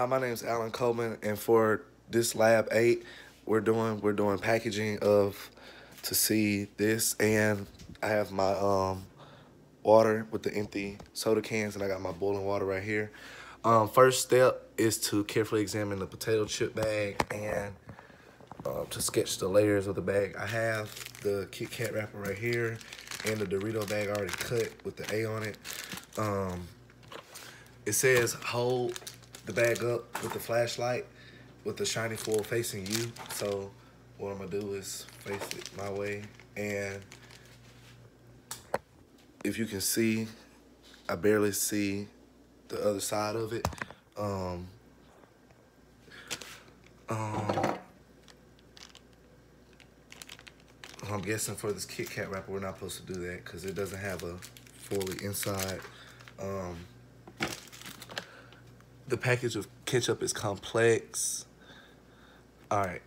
Hi, my name is Allen Coleman, and for this lab eight, we're doing we're doing packaging of to see this, and I have my um water with the empty soda cans, and I got my boiling water right here. Um, first step is to carefully examine the potato chip bag and uh, to sketch the layers of the bag. I have the Kit Kat wrapper right here and the Dorito bag already cut with the A on it. Um, it says hold the bag up with the flashlight with the shiny foil facing you. So what I'm gonna do is face it my way. And if you can see, I barely see the other side of it. Um, um, I'm guessing for this Kit Kat wrapper, we're not supposed to do that because it doesn't have a fully inside. Um, the package of ketchup is complex. All right.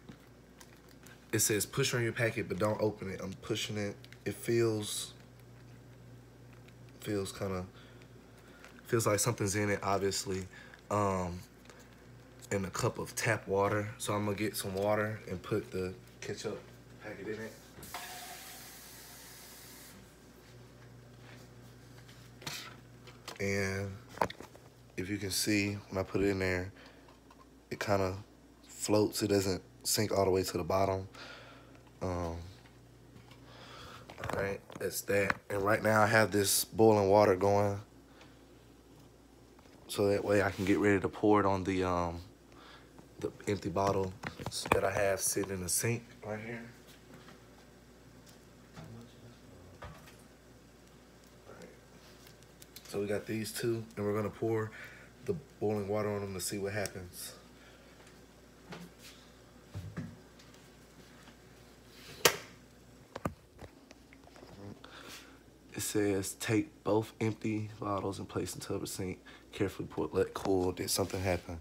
It says push on your packet, but don't open it. I'm pushing it. It feels, feels kind of, feels like something's in it, obviously. Um, and a cup of tap water. So I'm gonna get some water and put the ketchup packet in it. And if you can see, when I put it in there, it kind of floats. It doesn't sink all the way to the bottom. Um, all right, that's that. And right now I have this boiling water going. So that way I can get ready to pour it on the um, the empty bottle that I have sitting in the sink right here. So we got these two, and we're gonna pour the boiling water on them to see what happens. It says take both empty bottles and place into the sink. Carefully pour, let cool. Did something happen?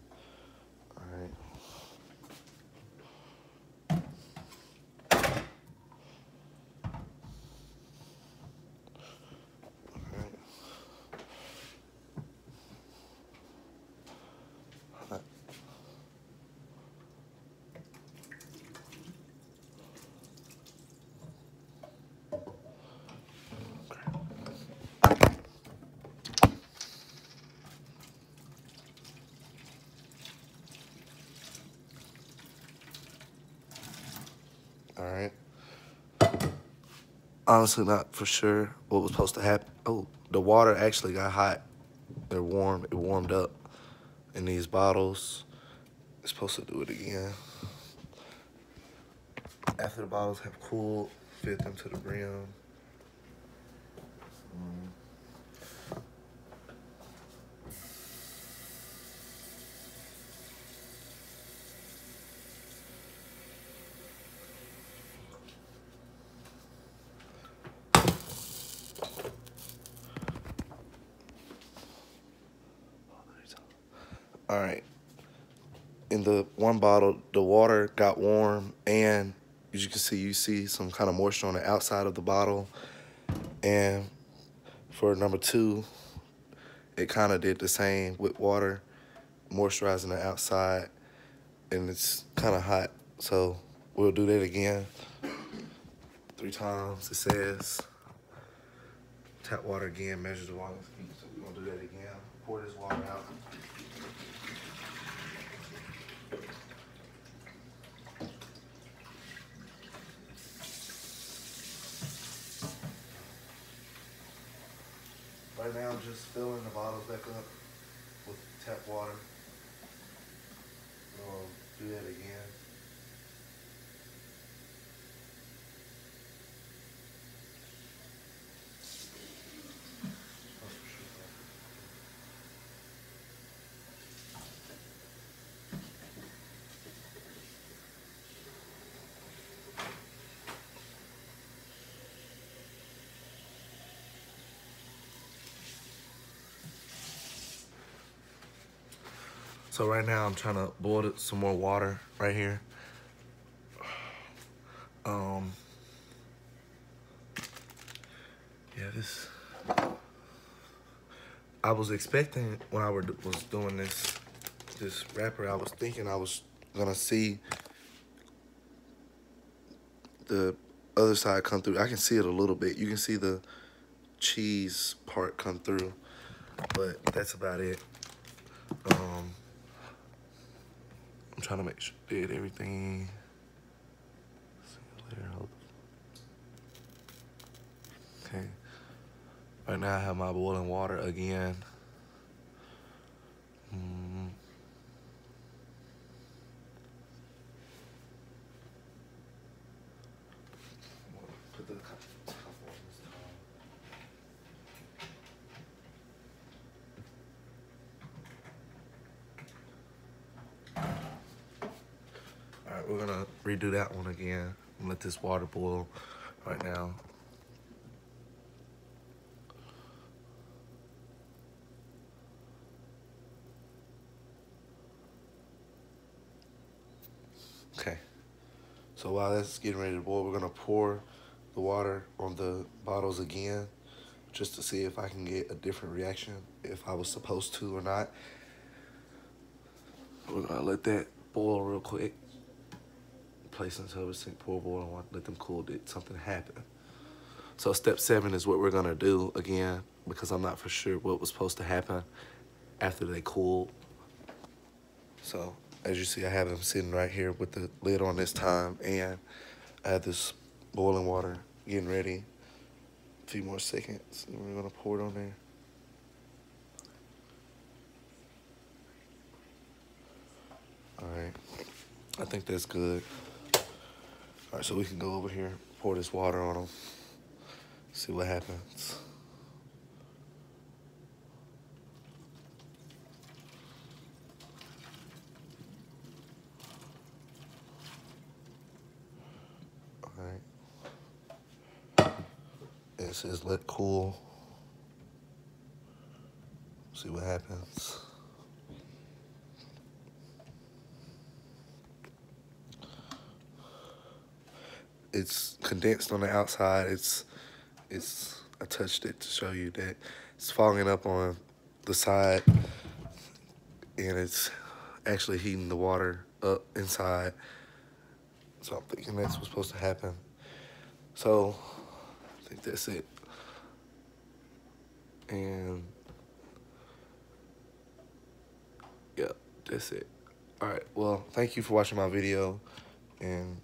Honestly, not for sure what was supposed to happen. Oh, the water actually got hot. They're warm. It warmed up in these bottles. It's supposed to do it again. After the bottles have cooled, fit them to the brim. Mm. All right. In the one bottle, the water got warm, and as you can see, you see some kind of moisture on the outside of the bottle. And for number two, it kind of did the same with water, moisturizing the outside, and it's kind of hot. So we'll do that again. Three times, it says. Tap water again, measure the water. So we're gonna do that again. Pour this water out. Right now, I'm just filling the bottles back up with tap water. We'll do that again. So right now I'm trying to boil some more water right here. Um, yeah, this. I was expecting when I was doing this this wrapper, I was thinking I was gonna see the other side come through. I can see it a little bit. You can see the cheese part come through, but that's about it. Um, I'm trying to make sure did everything. Okay. Right now I have my boiling water again. Mm. Put the cup- cup on this time. All right, we're gonna redo that one again and let this water boil right now. Okay. So while that's getting ready to boil, we're gonna pour the water on the bottles again just to see if I can get a different reaction, if I was supposed to or not. We're gonna let that boil real quick. Place into sink, pour boiling water, let them cool, did something happen. So step seven is what we're gonna do again because I'm not for sure what was supposed to happen after they cooled. So as you see, I have them sitting right here with the lid on this time and I have this boiling water getting ready. A few more seconds and we're gonna pour it on there. All right, I think that's good. All right, so we can go over here, pour this water on them, see what happens. All right. Let cool. See what happens. It's condensed on the outside. It's it's I touched it to show you that it's fogging up on the side and it's actually heating the water up inside. So I'm thinking that's what's supposed to happen. So I think that's it. And yeah, that's it. All right. Well, thank you for watching my video and